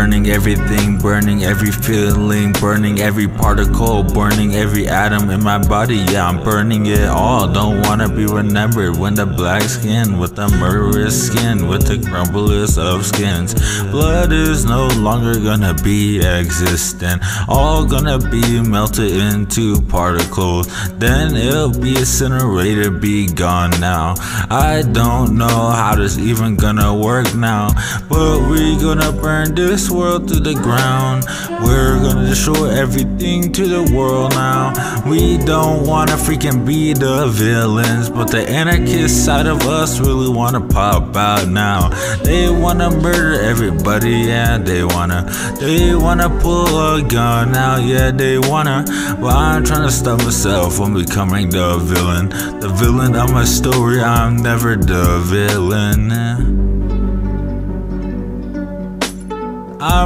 burning everything, burning every feeling, burning every particle, burning every atom in my body. Yeah, I'm burning it all. Don't wanna be remembered when the black skin with the murderous skin with the crumblest of skins. Blood is no longer gonna be existent, all gonna be melted into particles. Then it'll be incinerated, be gone now. I don't know how this even gonna work now, but we gonna burn this world to the ground. We're gonna destroy everything to the world now. We don't wanna freaking be the villains, but the anarchist side of us really wanna pop out now. They wanna murder everybody, yeah, they wanna. They wanna pull a gun out, yeah, they wanna. But I'm trying to stop myself from becoming the villain. The villain of my story, I'm never the villain.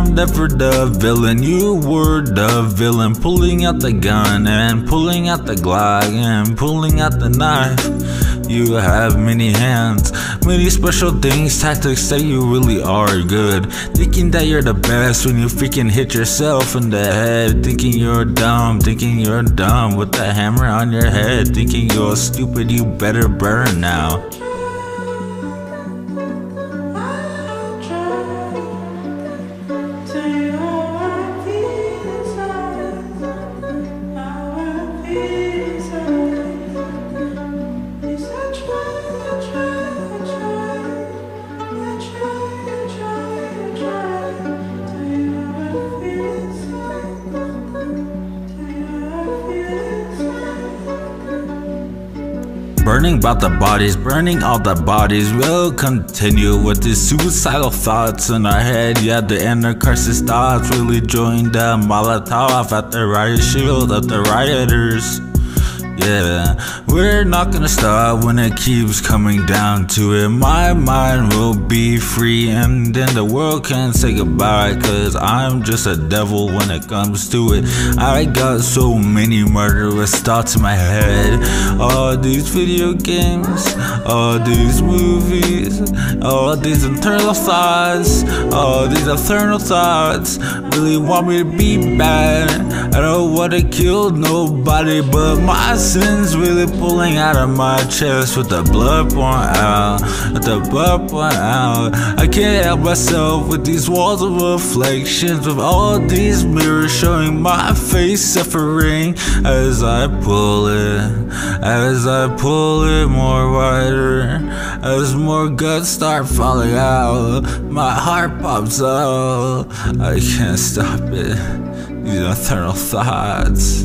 I'm never the villain, you were the villain. Pulling out the gun and pulling out the Glock and pulling out the knife. You have many hands, many special things, tactics that you really are good. Thinking that you're the best when you freaking hit yourself in the head. Thinking you're dumb, thinking you're dumb with the hammer on your head. Thinking you're stupid, you better burn now Burning about the bodies, burning all the bodies. We'll continue with these suicidal thoughts in our head. Yeah, the inner anarchist thoughts really joined the Molotov at the riot shield of the rioters. Yeah, we're not gonna stop when it keeps coming down to it. My mind will be free, and then the world can say goodbye. Cause I'm just a devil when it comes to it. I got so many murderous thoughts in my head. All these video games, all these movies, all these internal thoughts, all these eternal thoughts really want me to be bad. I don't wanna kill nobody, but my sins really pulling out of my chest with the blood pouring out, with the blood pouring out. I can't help myself with these walls of reflections, with all these mirrors showing my face suffering as I pull it, as I pull it more wider, as more guts start falling out. My heart pops out. I can't stop it. These eternal thoughts.